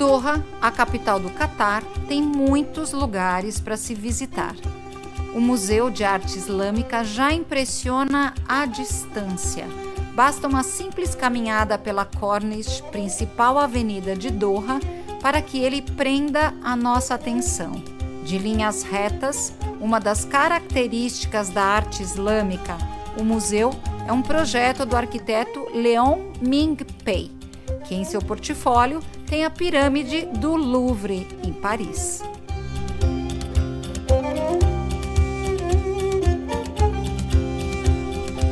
Doha, a capital do Catar, tem muitos lugares para se visitar. O Museu de Arte Islâmica já impressiona à distância. Basta uma simples caminhada pela Corniche, principal avenida de Doha, para que ele prenda a nossa atenção. De linhas retas, uma das características da arte islâmica, o museu é um projeto do arquiteto Leon Ming-pei, que em seu portfólio tem a pirâmide do Louvre, em Paris.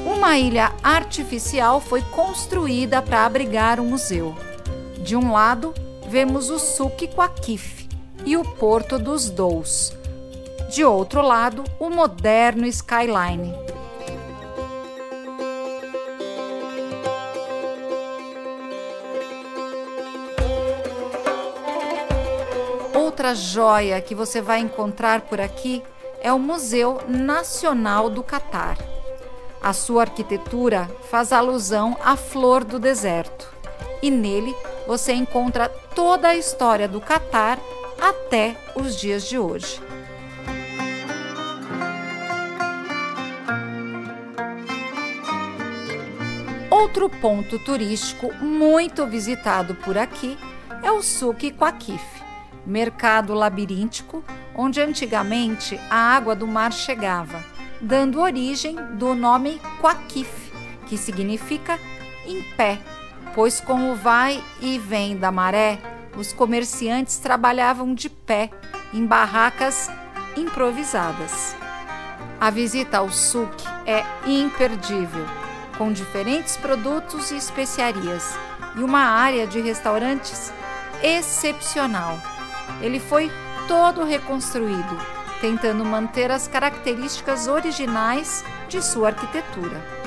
Uma ilha artificial foi construída para abrigar o museu. De um lado, vemos o Souk Waqif e o Porto dos Dous. De outro lado, o moderno Skyline. Outra joia que você vai encontrar por aqui é o Museu Nacional do Catar. A sua arquitetura faz alusão à flor do deserto, e nele você encontra toda a história do Catar até os dias de hoje. Outro ponto turístico muito visitado por aqui é o Souk Quakif, mercado labiríntico onde antigamente a água do mar chegava, dando origem do nome Quakif, que significa em pé, pois com o vai e vem da maré, os comerciantes trabalhavam de pé em barracas improvisadas. A visita ao souk é imperdível, com diferentes produtos e especiarias e uma área de restaurantes excepcional. Ele foi todo reconstruído, tentando manter as características originais de sua arquitetura.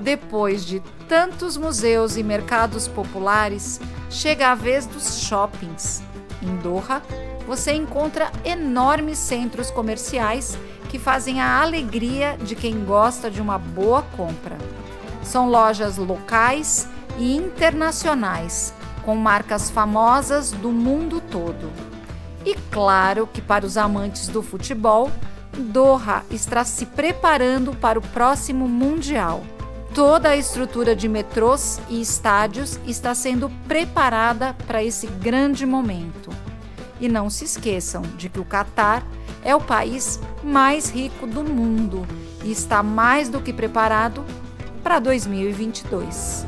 Depois de tantos museus e mercados populares, chega a vez dos shoppings. Em Doha, você encontra enormes centros comerciais que fazem a alegria de quem gosta de uma boa compra. São lojas locais e internacionais, com marcas famosas do mundo todo. E claro que para os amantes do futebol, Doha está se preparando para o próximo Mundial. Toda a estrutura de metrôs e estádios está sendo preparada para esse grande momento. E não se esqueçam de que o Catar é o país mais rico do mundo e está mais do que preparado para 2022.